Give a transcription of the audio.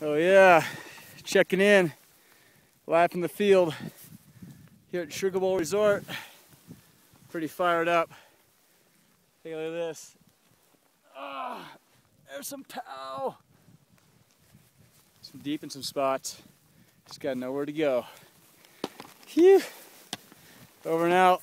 Oh yeah, checking in, live from the field here at Sugar Bowl Resort. Pretty fired up. Take a look at this. Oh, there's some pow. Some deep in some spots. Just got nowhere to go. Phew. Over and out.